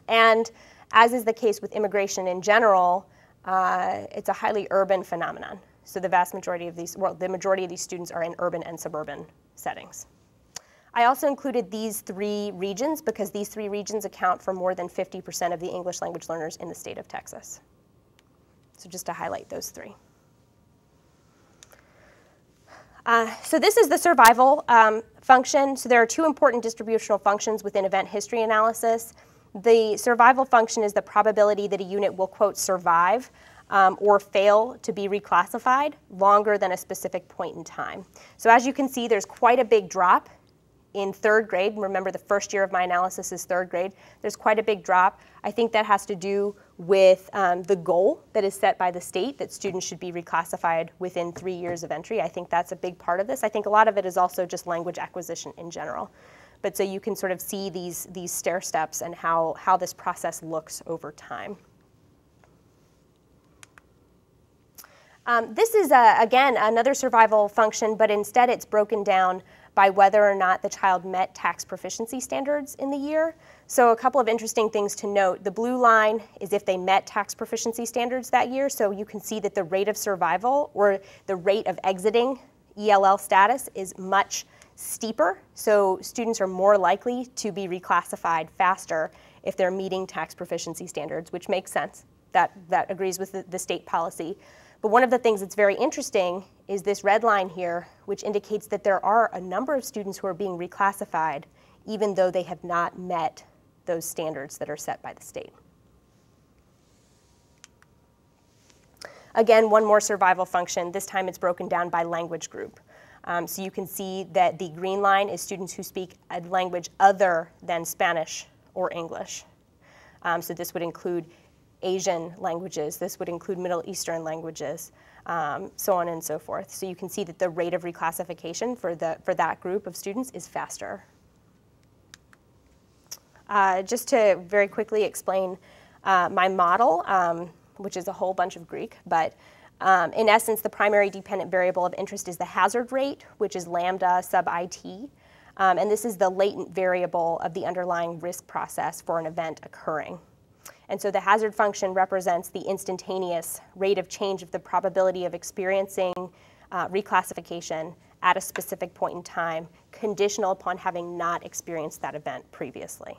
and as is the case with immigration in general, uh, it's a highly urban phenomenon. So the vast majority of these, well, the majority of these students are in urban and suburban settings. I also included these three regions because these three regions account for more than 50% of the English language learners in the state of Texas. So just to highlight those three. Uh, so this is the survival um, function. So there are two important distributional functions within event history analysis. The survival function is the probability that a unit will, quote, survive um, or fail to be reclassified longer than a specific point in time. So as you can see, there's quite a big drop in third grade. Remember, the first year of my analysis is third grade. There's quite a big drop. I think that has to do with um, the goal that is set by the state that students should be reclassified within three years of entry. I think that's a big part of this. I think a lot of it is also just language acquisition in general. But so you can sort of see these, these stair steps and how, how this process looks over time. Um, this is, uh, again, another survival function, but instead it's broken down by whether or not the child met TAKS proficiency standards in the year. So a couple of interesting things to note. The blue line is if they met TAKS proficiency standards that year, so you can see that the rate of survival or the rate of exiting ELL status is much steeper, so students are more likely to be reclassified faster if they're meeting TAKS proficiency standards, which makes sense. That, that agrees with the, the state policy. But one of the things that's very interesting is this red line here, which indicates that there are a number of students who are being reclassified even though they have not met those standards that are set by the state. Again, one more survival function. This time it's broken down by language group. Um, so you can see that the green line is students who speak a language other than Spanish or English. Um, so this would include Asian languages, this would include Middle Eastern languages, um, so on and so forth. So you can see that the rate of reclassification for, the, for that group of students is faster. Uh, just to very quickly explain uh, my model, um, which is a whole bunch of Greek, but um, in essence, the primary dependent variable of interest is the hazard rate, which is lambda sub it. Um, and this is the latent variable of the underlying risk process for an event occurring. And so the hazard function represents the instantaneous rate of change of the probability of experiencing uh, reclassification at a specific point in time, conditional upon having not experienced that event previously.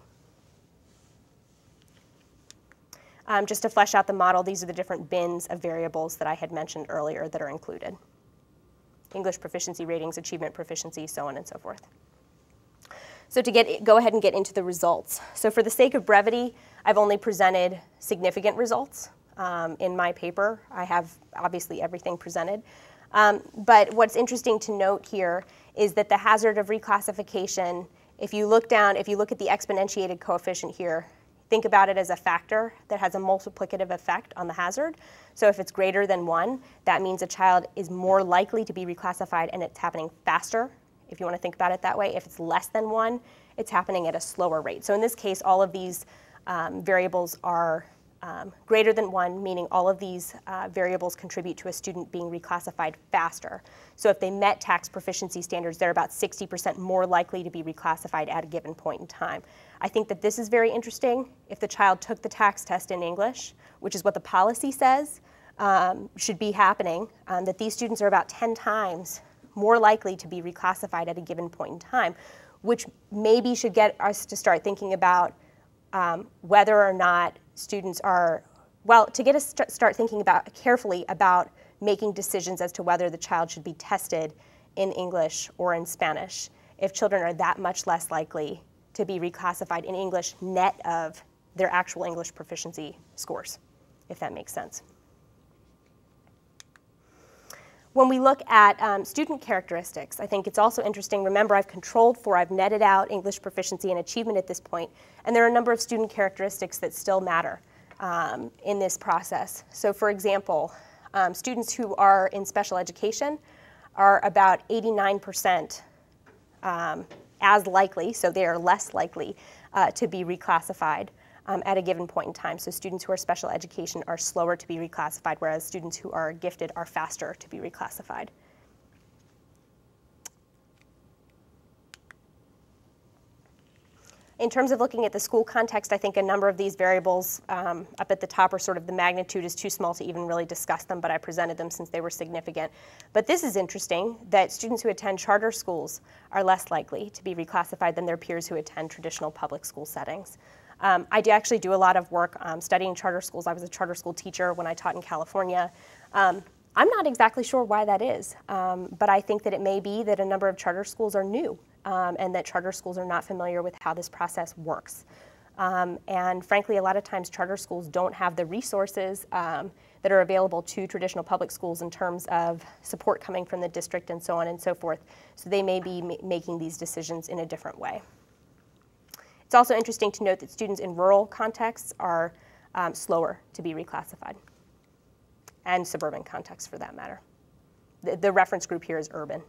Um, just to flesh out the model, these are the different bins of variables that I had mentioned earlier that are included. English proficiency ratings, achievement proficiency, so on and so forth. So to get, go ahead and get into the results. So for the sake of brevity, I've only presented significant results um, in my paper. I have obviously everything presented. Um, but what's interesting to note here is that the hazard of reclassification, if you look down, if you look at the exponentiated coefficient here, think about it as a factor that has a multiplicative effect on the hazard. So if it's greater than one, that means a child is more likely to be reclassified and it's happening faster, if you want to think about it that way. If it's less than one, it's happening at a slower rate. So in this case, all of these um, variables are um, greater than one, meaning all of these uh, variables contribute to a student being reclassified faster. So if they met TAKS proficiency standards, they're about 60% more likely to be reclassified at a given point in time. I think that this is very interesting. If the child took the TAKS test in English, which is what the policy says um, should be happening, um, that these students are about 10 times more likely to be reclassified at a given point in time, which maybe should get us to start thinking about um, whether or not students are, well, to get us to start thinking about carefully about making decisions as to whether the child should be tested in English or in Spanish if children are that much less likely to be reclassified in English net of their actual English proficiency scores, if that makes sense. When we look at um, student characteristics, I think it's also interesting. Remember, I've controlled for, I've netted out English proficiency and achievement at this point, and there are a number of student characteristics that still matter um, in this process. So, for example, um, students who are in special education are about 89% um, as likely, so they are less likely uh, to be reclassified um, at a given point in time. So students who are special education are slower to be reclassified, whereas students who are gifted are faster to be reclassified. In terms of looking at the school context, I think a number of these variables um, up at the top are sort of the magnitude is too small to even really discuss them, but I presented them since they were significant. But this is interesting that students who attend charter schools are less likely to be reclassified than their peers who attend traditional public school settings. Um, I do actually do a lot of work um, studying charter schools. I was a charter school teacher when I taught in California. Um, I'm not exactly sure why that is, um, but I think that it may be that a number of charter schools are new um, and that charter schools are not familiar with how this process works. Um, and frankly, a lot of times charter schools don't have the resources that are available to traditional public schools in terms of support coming from the district and so on and so forth. So they may be ma making these decisions in a different way. It's also interesting to note that students in rural contexts are um, slower to be reclassified, and suburban contexts for that matter. The, the reference group here is urban.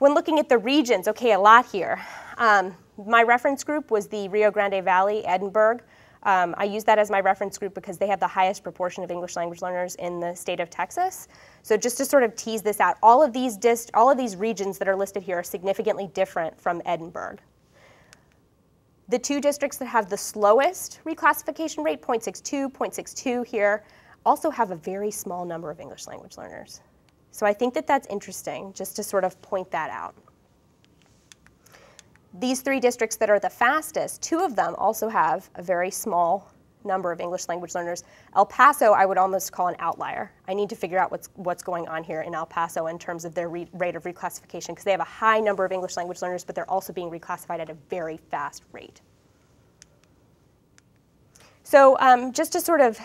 When looking at the regions, okay, a lot here. Um, my reference group was the Rio Grande Valley, Edinburg, Um, I use that as my reference group because they have the highest proportion of English language learners in the state of Texas. So just to sort of tease this out, all of these dist- all of these regions that are listed here are significantly different from Edinburg. The two districts that have the slowest reclassification rate, 0.62, 0.62 here, also have a very small number of English language learners. So I think that that's interesting, just to sort of point that out. These three districts that are the fastest, two of them also have a very small number of English language learners. El Paso, I would almost call an outlier. I need to figure out what's, what's going on here in El Paso in terms of their re- rate of reclassification because they have a high number of English language learners, but they're also being reclassified at a very fast rate. So um, just to sort of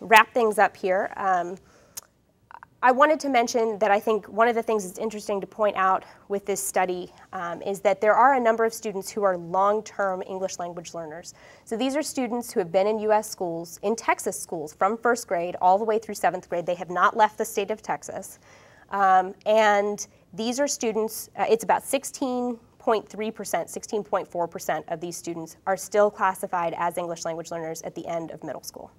wrap things up here, um, I wanted to mention that I think one of the things that's interesting to point out with this study um, is that there are a number of students who are long-term English language learners. So these are students who have been in U.S. schools, in Texas schools, from first grade all the way through seventh grade. They have not left the state of Texas. Um, and these are students, uh, it's about 16.3%, 16.4% of these students are still classified as English language learners at the end of middle school.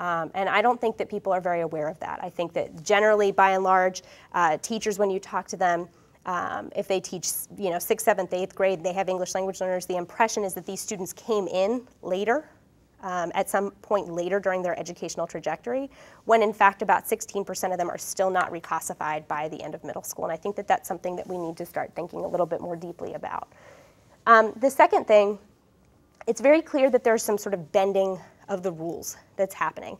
Um, and I don't think that people are very aware of that. I think that generally, by and large, uh, teachers, when you talk to them, um, if they teach, you know, sixth, seventh, eighth grade, they have English language learners. The impression is that these students came in later, um, at some point later during their educational trajectory, when in fact about 16% of them are still not reclassified by the end of middle school. And I think that that's something that we need to start thinking a little bit more deeply about. Um, the second thing, it's very clear that there's some sort of bending of the rules that's happening.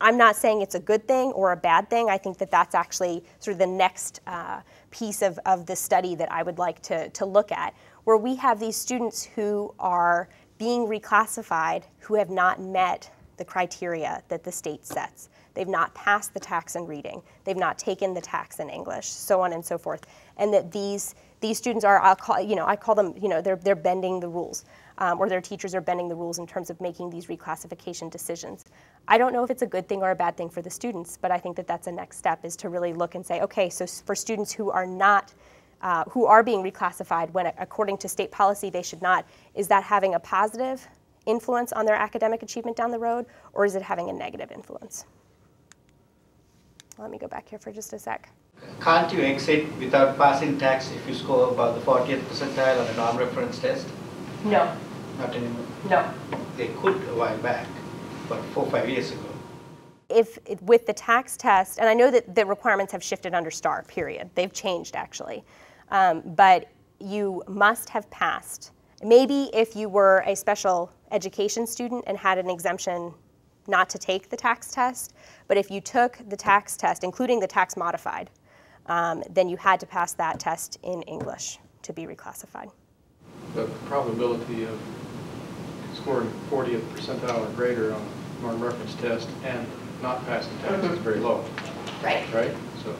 I'm not saying it's a good thing or a bad thing. I think that that's actually sort of the next uh, piece of, of the study that I would like to, to look at, where we have these students who are being reclassified who have not met the criteria that the state sets. They've not passed the TAKS in reading. They've not taken the TAKS in English, so on and so forth. And that these these students are, I'll call, you know, I call them, you know, they're, they're bending the rules, um, or their teachers are bending the rules in terms of making these reclassification decisions. I don't know if it's a good thing or a bad thing for the students, but I think that that's a next step is to really look and say, okay, so for students who are not, uh, who are being reclassified when according to state policy they should not, is that having a positive influence on their academic achievement down the road, or is it having a negative influence? Let me go back here for just a sec. Can't you exit without passing TAKS if you score above the 40th percentile on a norm-reference test? No, Not anymore. no. They could a while back, but four, five years ago. If, with the TAKS test, and I know that the requirements have shifted under STAAR, period. They've changed actually. Um, but you must have passed. Maybe if you were a special education student and had an exemption not to take the TAKS test, but if you took the TAKS test, including the TAKS modified, um, then you had to pass that test in English to be reclassified. The probability of scoring 40th percentile or greater on a norm reference test and not passing TAKS is very low, Right. right? So,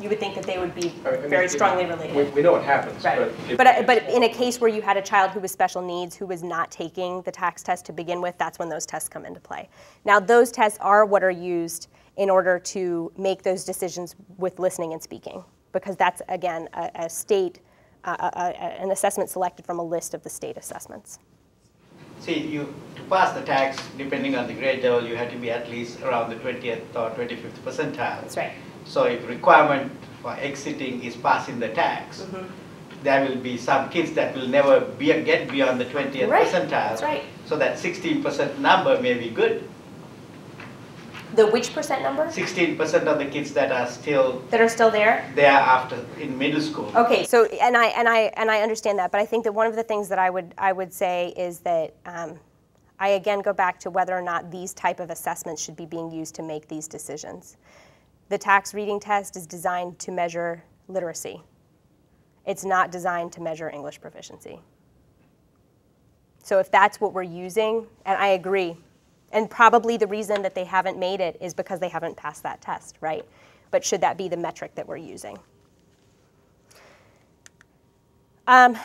You would think that they would be I mean, very strongly We, related. we know it happens, but. Right. But, uh, but in a case where you had a child who was special needs, who was not taking the TAKS test to begin with, that's when those tests come into play. Now, those tests are what are used in order to make those decisions with listening and speaking, because that's, again, a, a state, uh, an assessment selected from a list of the state assessments. See, you, to pass the TAKS, depending on the grade level, you have to be at least around the 20th or 25th percentile. That's right. So if requirement for exiting is passing the TAKS, Mm-hmm. there will be some kids that will never be, get beyond the 20th Right, percentile. that's right. So that 16% number may be good. The which percent number 16% of the kids that are still that are still there? there after in middle school. Okay, so and I and I and I understand that, but I think that one of the things that I would I would say is that um, I again go back to whether or not these type of assessments should be being used to make these decisions. The TAKS reading test is designed to measure literacy. It's not designed to measure English proficiency. So if that's what we're using, and I agree, and probably the reason that they haven't made it is because they haven't passed that test, right? But should that be the metric that we're using? Um,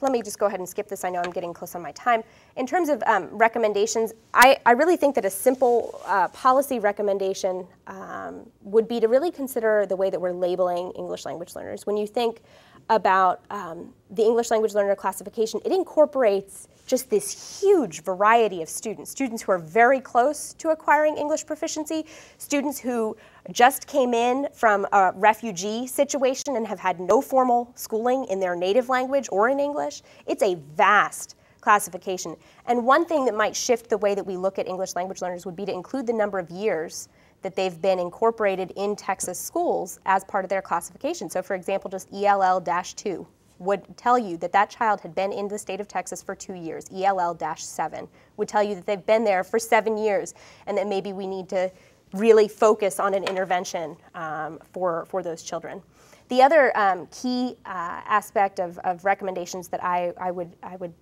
let me just go ahead and skip this. I know I'm getting close on my time. In terms of um, recommendations, I, I really think that a simple uh, policy recommendation um, would be to really consider the way that we're labeling English language learners. When you think about um, the English language learner classification, it incorporates just this huge variety of students students who are very close to acquiring English proficiency, students who just came in from a refugee situation and have had no formal schooling in their native language or in English. It's a vast classification. And one thing that might shift the way that we look at English language learners would be to include the number of years that they've been incorporated in Texas schools as part of their classification. So, for example, just ELL 2 would tell you that that child had been in the state of Texas for two years. ELL 7 would tell you that they've been there for seven years and that maybe we need to really focus on an intervention um, for, for those children. The other um, key uh, aspect of, of recommendations that I, I, would, I would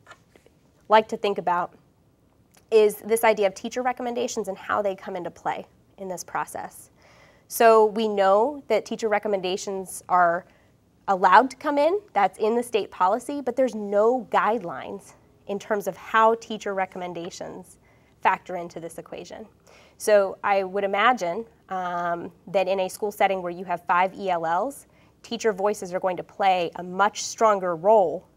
like to think about is this idea of teacher recommendations and how they come into play in this process. So we know that teacher recommendations are allowed to come in, that's in the state policy, but there's no guidelines in terms of how teacher recommendations factor into this equation. So I would imagine um, that in a school setting where you have five ELLs, teacher voices are going to play a much stronger role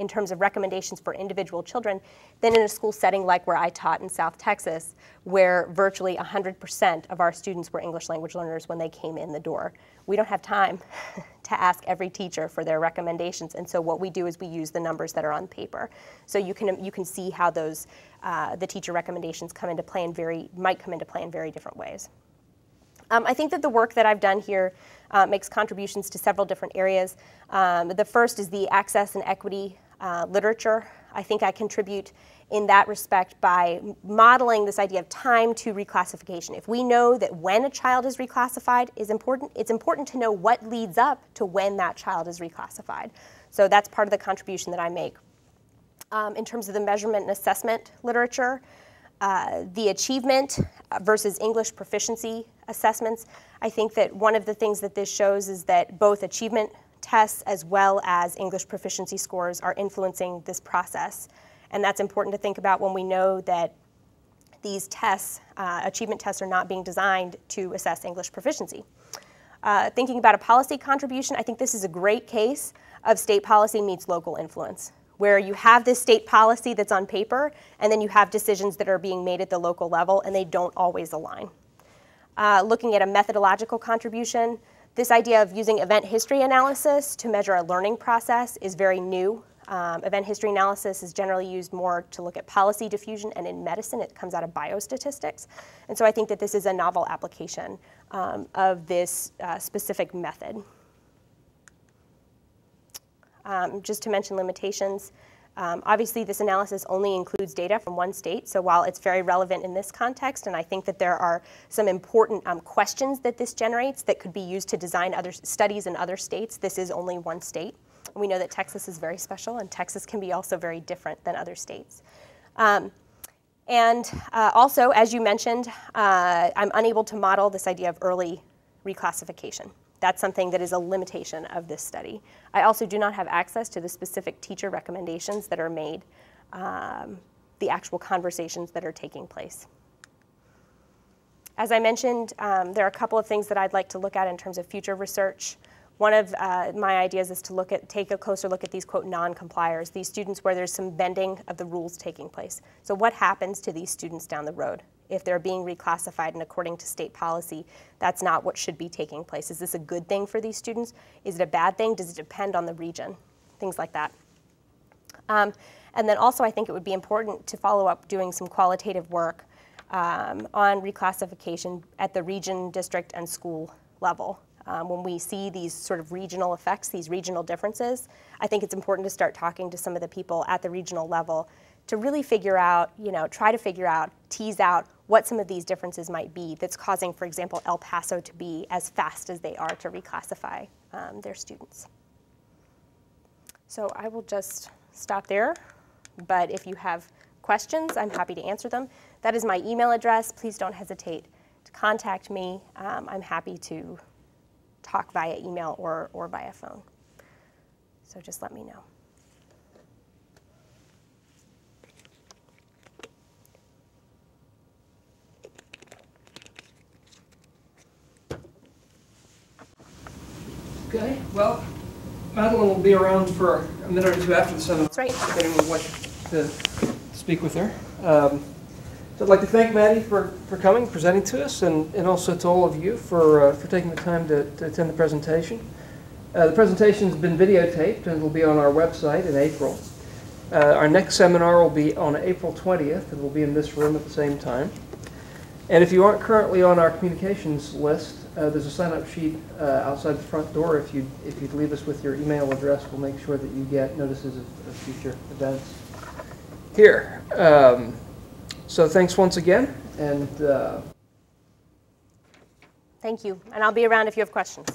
in terms of recommendations for individual children than in a school setting like where I taught in South Texas, where virtually 100% of our students were English language learners when they came in the door. We don't have time to ask every teacher for their recommendations, and so what we do is we use the numbers that are on paper. So you can, you can see how those, uh, the teacher recommendations come into play in very, might come into play in very different ways. Um, I think that the work that I've done here uh, makes contributions to several different areas. Um, the first is the access and equity uh, literature. I think I contribute in that respect by modeling this idea of time to reclassification. If we know that when a child is reclassified is important, it's important to know what leads up to when that child is reclassified. So that's part of the contribution that I make. Um, in terms of the measurement and assessment literature, uh, the achievement versus English proficiency assessments, I think that one of the things that this shows is that both achievement tests as well as English proficiency scores are influencing this process. And that's important to think about when we know that these tests, uh, achievement tests, are not being designed to assess English proficiency. Uh, thinking about a policy contribution, I think this is a great case of state policy meets local influence, where you have this state policy that's on paper, and then you have decisions that are being made at the local level, and they don't always align. Uh, looking at a methodological contribution, this idea of using event history analysis to measure a learning process is very new. Um, event history analysis is generally used more to look at policy diffusion, and in medicine, it comes out of biostatistics. And so I think that this is a novel application um, of this uh, specific method. Um, just to mention limitations, um, obviously, this analysis only includes data from one state, so while it's very relevant in this context, and I think that there are some important um, questions that this generates that could be used to design other studies in other states, this is only one state. We know that Texas is very special, and Texas can be also very different than other states. Um, and uh, also, as you mentioned, uh, I'm unable to model this idea of early reclassification. That's something that is a limitation of this study. I also do not have access to the specific teacher recommendations that are made, um, the actual conversations that are taking place. As I mentioned, um, there are a couple of things that I'd like to look at in terms of future research. One of uh, my ideas is to look at, take a closer look at these quote non-compliers, these students where there's some bending of the rules taking place. So what happens to these students down the road? If they're being reclassified and according to state policy, that's not what should be taking place. Is this a good thing for these students? Is it a bad thing? Does it depend on the region? Things like that. Um, and then also, I think it would be important to follow up doing some qualitative work um, on reclassification at the region, district, and school level. Um, when we see these sort of regional effects, these regional differences, I think it's important to start talking to some of the people at the regional level to really figure out, you know, try to figure out, tease out what some of these differences might be that's causing, for example, El Paso to be as fast as they are to reclassify um, their students. So I will just stop there, but if you have questions, I'm happy to answer them. That is my email address. Please don't hesitate to contact me. Um, I'm happy to talk via email or, or via phone. So just let me know. Okay, well, Madeline will be around for a minute or two after the seminar. That's right. If anyone would like to speak with her. Um, So I'd like to thank Maddie for, for coming, presenting to us, and, and also to all of you for, uh, for taking the time to, to attend the presentation. Uh, The presentation's been videotaped and will be on our website in April. Uh, Our next seminar will be on April 20th, and we'll be in this room at the same time. And if you aren't currently on our communications list, uh, there's a sign-up sheet uh, outside the front door. If you, if you'd leave us with your email address, we'll make sure that you get notices of, of future events here. Um, So thanks once again, and uh, Thank you, and I'll be around if you have questions.